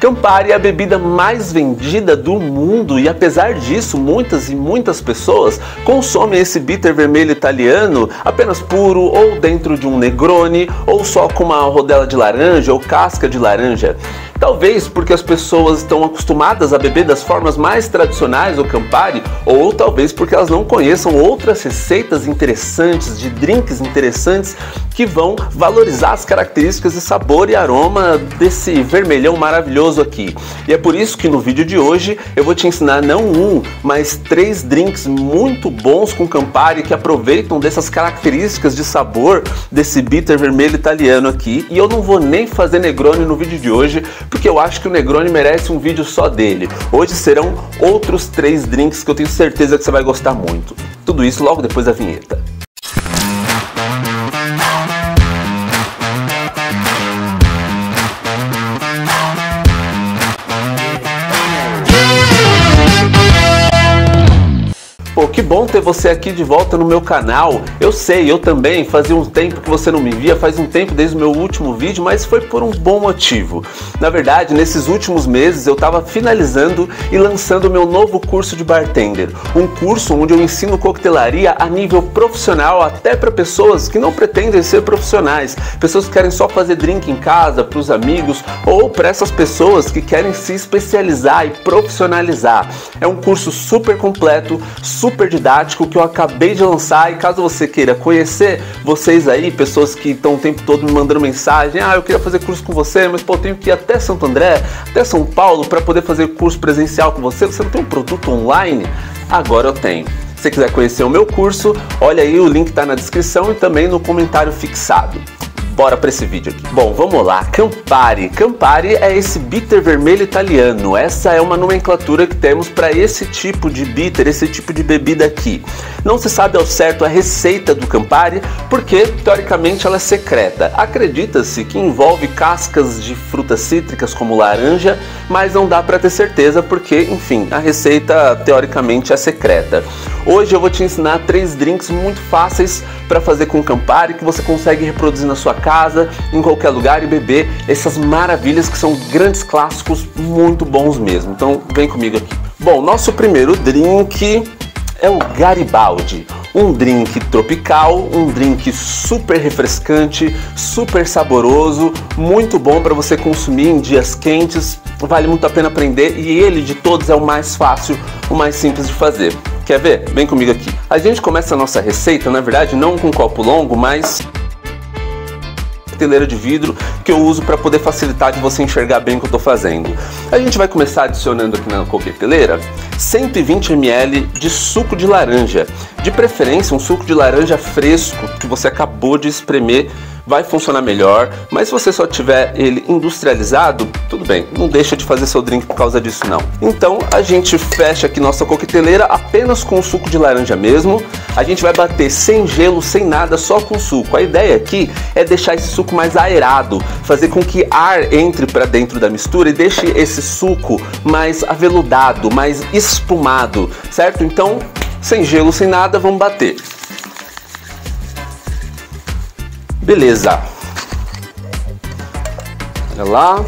Campari é a bebida mais vendida do mundo e apesar disso, muitas e muitas pessoas consomem esse bitter vermelho italiano apenas puro ou dentro de um Negroni ou só com uma rodela de laranja ou casca de laranja. Talvez porque as pessoas estão acostumadas a beber das formas mais tradicionais do Campari, ou talvez porque elas não conheçam outras receitas interessantes, de drinks interessantes que vão valorizar as características de sabor e aroma desse vermelhão maravilhoso aqui. E é por isso que no vídeo de hoje eu vou te ensinar não um, mas três drinks muito bons com Campari que aproveitam dessas características de sabor desse bitter vermelho italiano aqui. E eu não vou nem fazer Negroni no vídeo de hoje, porque eu acho que o Negroni merece um vídeo só dele. Hoje serão outros três drinks que eu tenho certeza que você vai gostar muito. Tudo isso logo depois da vinheta. Que bom ter você aqui de volta no meu canal. Eu sei, eu também fazia um tempo que você não me via, faz um tempo desde o meu último vídeo, mas foi por um bom motivo. Na verdade, nesses últimos meses eu estava finalizando e lançando o meu novo curso de bartender, um curso onde eu ensino coquetelaria a nível profissional até para pessoas que não pretendem ser profissionais, pessoas que querem só fazer drink em casa, para os amigos ou para essas pessoas que querem se especializar e profissionalizar. É um curso super completo, super super didático que eu acabei de lançar e caso você queira conhecer, vocês aí, pessoas que estão o tempo todo me mandando mensagem, ah, eu queria fazer curso com você, mas pô, eu tenho que ir até Santo André, até São Paulo para poder fazer curso presencial com você, você não tem um produto online? Agora eu tenho. Se você quiser conhecer o meu curso, olha aí, o link está na descrição e também no comentário fixado bora para esse vídeo aqui. Bom, vamos lá. Campari. Campari é esse bitter vermelho italiano. Essa é uma nomenclatura que temos para esse tipo de bitter, esse tipo de bebida aqui. Não se sabe ao certo a receita do Campari, porque teoricamente ela é secreta. Acredita-se que envolve cascas de frutas cítricas como laranja, mas não dá para ter certeza porque, enfim, a receita teoricamente é secreta. Hoje eu vou te ensinar três drinks muito fáceis para fazer com Campari que você consegue reproduzir na sua casa, em qualquer lugar e beber essas maravilhas que são grandes clássicos muito bons mesmo. Então vem comigo aqui. Bom, nosso primeiro drink é o Garibaldi. Um drink tropical, um drink super refrescante, super saboroso, muito bom para você consumir em dias quentes. Vale muito a pena aprender e ele de todos é o mais fácil, o mais simples de fazer. Quer ver? Vem comigo aqui. A gente começa a nossa receita, na verdade, não com um copo longo, mas coqueteleira de vidro que eu uso para poder facilitar de você enxergar bem o que eu estou fazendo. A gente vai começar adicionando aqui na coqueteleira 120 ml de suco de laranja, de preferência um suco de laranja fresco que você acabou de espremer vai funcionar melhor, mas se você só tiver ele industrializado, tudo bem, não deixa de fazer seu drink por causa disso não. Então a gente fecha aqui nossa coqueteleira apenas com o suco de laranja mesmo, a gente vai bater sem gelo, sem nada, só com suco. A ideia aqui é deixar esse suco mais aerado, fazer com que ar entre para dentro da mistura e deixe esse suco mais aveludado, mais espumado, certo? Então, sem gelo, sem nada, vamos bater. Beleza. Olha lá.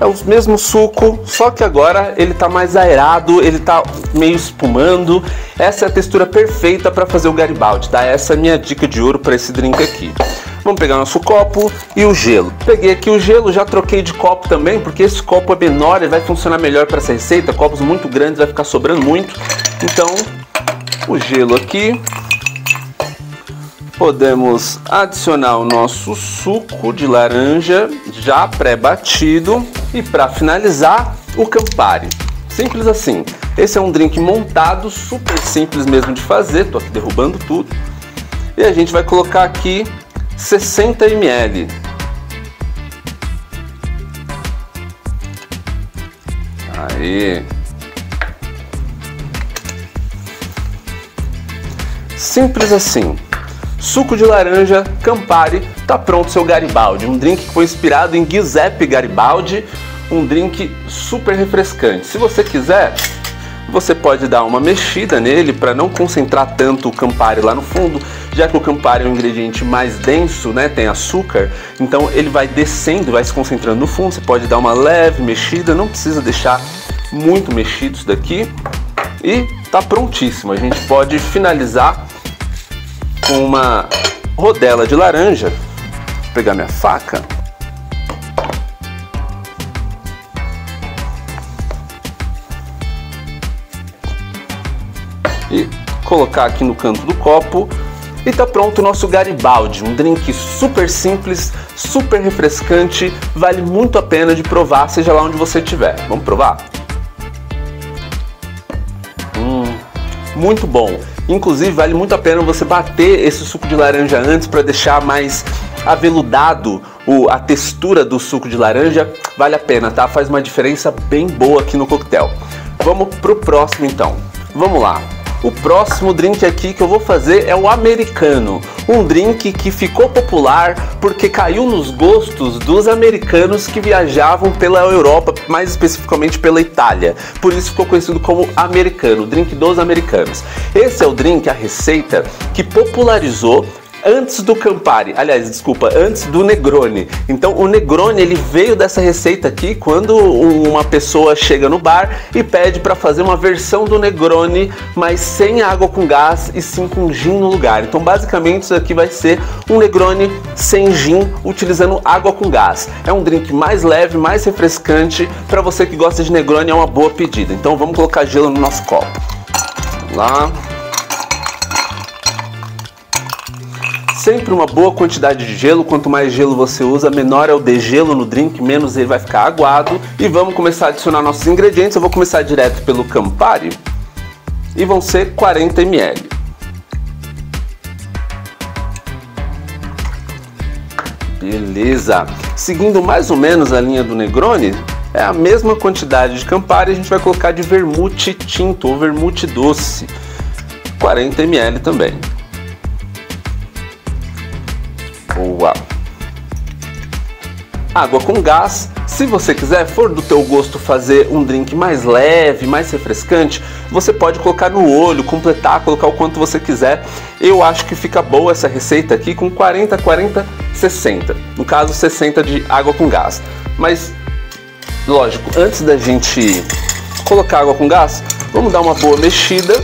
É o mesmo suco, só que agora ele está mais aerado, ele está meio espumando. Essa é a textura perfeita para fazer o Garibaldi, tá? Essa é a minha dica de ouro para esse drink aqui. Vamos pegar nosso copo e o gelo. Peguei aqui o gelo, já troquei de copo também, porque esse copo é menor e vai funcionar melhor para essa receita. Copos muito grandes vai ficar sobrando muito. Então, o gelo aqui podemos adicionar o nosso suco de laranja já pré-batido e para finalizar o Campari. Simples assim. Esse é um drink montado, super simples mesmo de fazer. Tô aqui derrubando tudo. E a gente vai colocar aqui 60 ml. Aí. Simples assim. Suco de laranja Campari, tá pronto seu Garibaldi, um drink que foi inspirado em Giuseppe Garibaldi, um drink super refrescante. Se você quiser, você pode dar uma mexida nele para não concentrar tanto o Campari lá no fundo, já que o Campari é um ingrediente mais denso, né, tem açúcar, então ele vai descendo, vai se concentrando no fundo. Você pode dar uma leve mexida, não precisa deixar muito mexido isso daqui. E tá prontíssimo. A gente pode finalizar com uma rodela de laranja. Vou pegar minha faca. E colocar aqui no canto do copo e tá pronto o nosso Garibaldi, um drink super simples, super refrescante, vale muito a pena de provar, seja lá onde você estiver. Vamos provar? Hum, muito bom. Inclusive, vale muito a pena você bater esse suco de laranja antes para deixar mais aveludado o, a textura do suco de laranja. Vale a pena, tá? Faz uma diferença bem boa aqui no coquetel. Vamos pro próximo então. Vamos lá. O próximo drink aqui que eu vou fazer é o americano, um drink que ficou popular porque caiu nos gostos dos americanos que viajavam pela Europa, mais especificamente pela Itália. Por isso ficou conhecido como americano, drink dos americanos. Esse é o drink, a receita que popularizou antes do Campari, aliás, desculpa, antes do Negroni. Então o Negroni ele veio dessa receita aqui quando uma pessoa chega no bar e pede para fazer uma versão do Negroni, mas sem água com gás e sim com gin no lugar. Então basicamente isso aqui vai ser um Negroni sem gin, utilizando água com gás. É um drink mais leve, mais refrescante. Para você que gosta de Negroni é uma boa pedida. Então vamos colocar gelo no nosso copo. Vamos lá. Sempre uma boa quantidade de gelo, quanto mais gelo você usa, menor é o degelo no drink, menos ele vai ficar aguado. E vamos começar a adicionar nossos ingredientes. Eu vou começar direto pelo Campari e vão ser 40 ml. Beleza. Seguindo mais ou menos a linha do Negroni, é a mesma quantidade de Campari, a gente vai colocar de vermute tinto ou vermute doce. 40 ml também. Boa. Água com gás. Se você quiser, for do teu gosto fazer um drink mais leve, mais refrescante, você pode colocar no olho, completar, colocar o quanto você quiser. Eu acho que fica boa essa receita aqui com 40, 40, 60. No caso, 60 de água com gás. Mas, lógico, antes da gente colocar água com gás, vamos dar uma boa mexida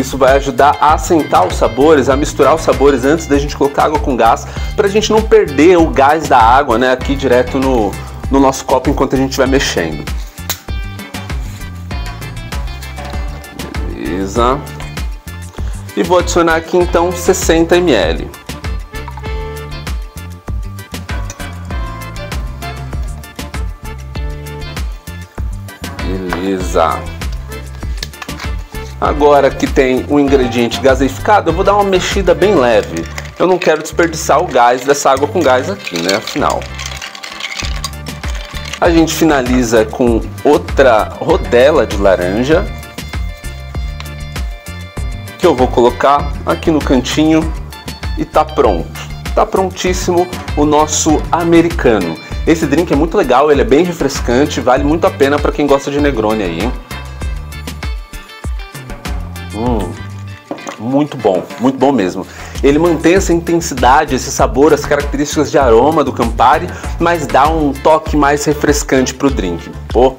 Isso vai ajudar a assentar os sabores, a misturar os sabores antes da gente colocar água com gás, para a gente não perder o gás da água né, aqui direto no, no nosso copo enquanto a gente vai mexendo. Beleza. E vou adicionar aqui então 60 ml. Beleza. Agora que tem um ingrediente gaseificado, eu vou dar uma mexida bem leve. Eu não quero desperdiçar o gás dessa água com gás aqui, né? Afinal. A gente finaliza com outra rodela de laranja. Que eu vou colocar aqui no cantinho e tá pronto. Tá prontíssimo o nosso americano. Esse drink é muito legal, ele é bem refrescante, vale muito a pena para quem gosta de Negroni aí, hein? Muito bom, muito bom mesmo. Ele mantém essa intensidade, esse sabor, as características de aroma do Campari, mas dá um toque mais refrescante pro drink. Pô,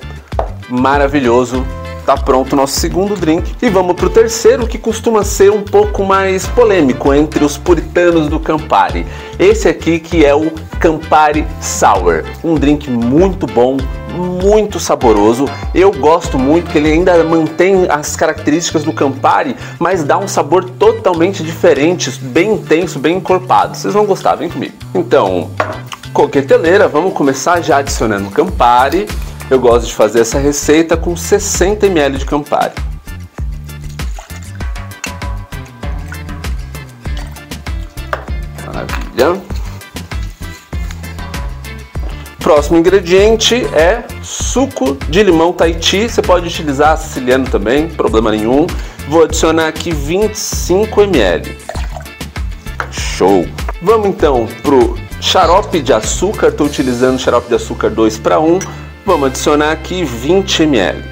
maravilhoso. Tá pronto o nosso segundo drink e vamos pro terceiro que costuma ser um pouco mais polêmico entre os puritanos do Campari. Esse aqui que é o Campari Sour, um drink muito bom, muito saboroso. Eu gosto muito que ele ainda mantém as características do Campari, mas dá um sabor totalmente diferente, bem intenso, bem encorpado. Vocês vão gostar, vem comigo. Então, coqueteleira, vamos começar já adicionando Campari. Eu gosto de fazer essa receita com 60 ml de Campari. Maravilha. Próximo ingrediente é suco de limão Tahiti. Você pode utilizar siciliano também, problema nenhum. Vou adicionar aqui 25 ml. Show! Vamos então pro xarope de açúcar. Estou utilizando xarope de açúcar 2 para 1. Vamos adicionar aqui 20 ml.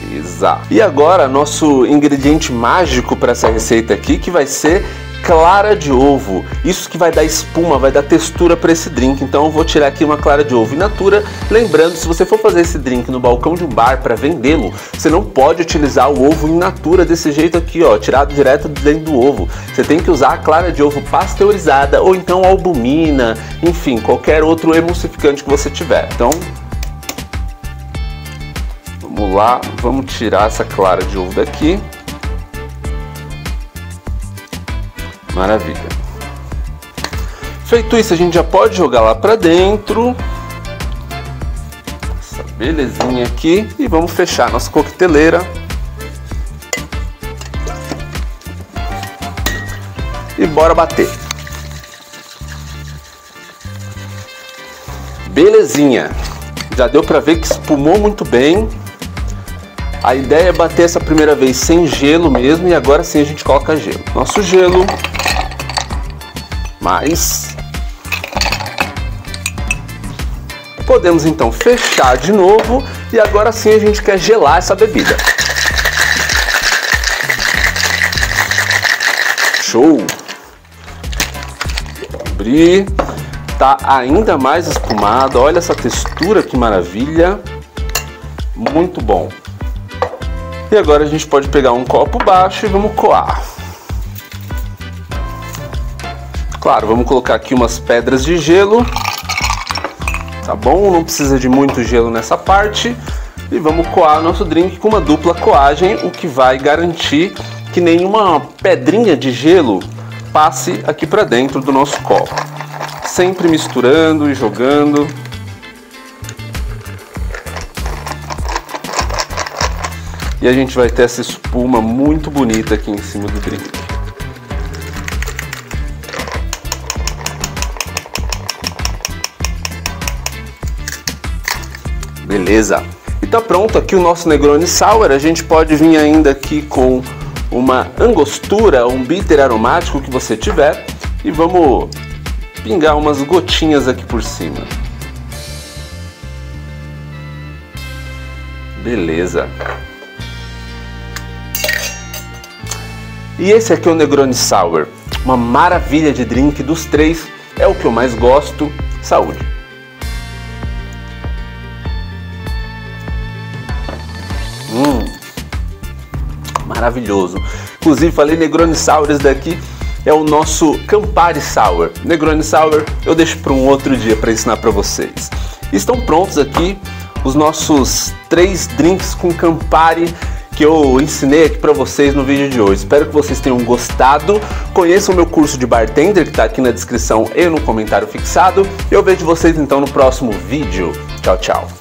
Beleza. E agora, nosso ingrediente mágico para essa receita aqui, que vai ser clara de ovo. Isso que vai dar espuma, vai dar textura para esse drink. Então eu vou tirar aqui uma clara de ovo in natura. Lembrando, se você for fazer esse drink no balcão de um bar para vendê-lo, você não pode utilizar o ovo in natura desse jeito aqui, ó, tirado direto de dentro do ovo. Você tem que usar a clara de ovo pasteurizada ou então albumina, enfim, qualquer outro emulsificante que você tiver. Então, vamos lá, vamos tirar essa clara de ovo daqui. Maravilha. Feito isso, a gente já pode jogar lá para dentro. Essa belezinha aqui. E vamos fechar nossa coqueteleira. E bora bater. Belezinha. Já deu para ver que espumou muito bem. A ideia é bater essa primeira vez sem gelo mesmo e agora sim a gente coloca gelo. Nosso gelo mais. Podemos então fechar de novo e agora sim a gente quer gelar essa bebida. Show! Abrir, tá ainda mais espumado. Olha essa textura que maravilha! Muito bom. E agora a gente pode pegar um copo baixo e vamos coar. Claro, vamos colocar aqui umas pedras de gelo. Tá bom? Não precisa de muito gelo nessa parte. E vamos coar nosso drink com uma dupla coagem, o que vai garantir que nenhuma pedrinha de gelo passe aqui para dentro do nosso copo. Sempre misturando e jogando. E a gente vai ter essa espuma muito bonita aqui em cima do drink. Beleza. E tá pronto aqui o nosso Negroni Sour. A gente pode vir ainda aqui com uma angostura, um bitter aromático que você tiver. E vamos pingar umas gotinhas aqui por cima. Beleza. E esse aqui é o Negroni Sour. Uma maravilha de drink dos três. É o que eu mais gosto. Saúde! Hum, maravilhoso. Inclusive, falei Negroni Sour, esse daqui é o nosso Campari Sour. Negroni Sour eu deixo para um outro dia para ensinar para vocês. Estão prontos aqui os nossos três drinks com Campari que eu ensinei aqui para vocês no vídeo de hoje. Espero que vocês tenham gostado. Conheçam o meu curso de bartender que está aqui na descrição e no comentário fixado. Eu vejo vocês então no próximo vídeo. Tchau, tchau.